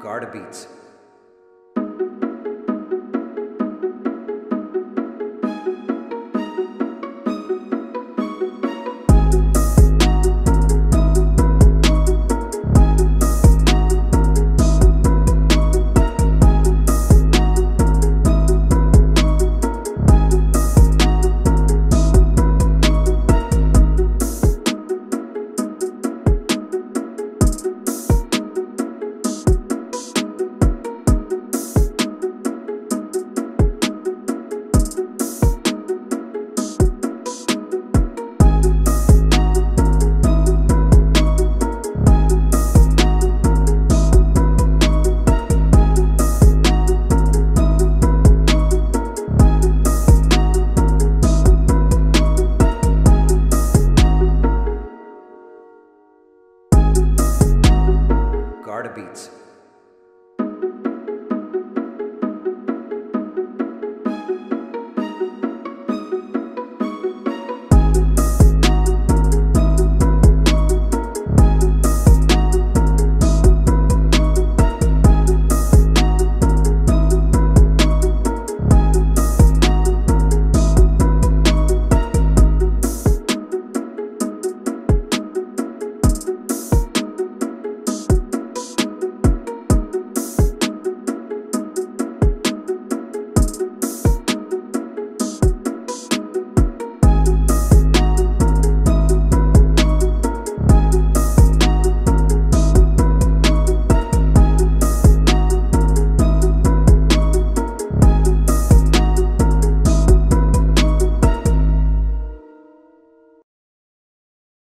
Garda Beats. Barta Beats.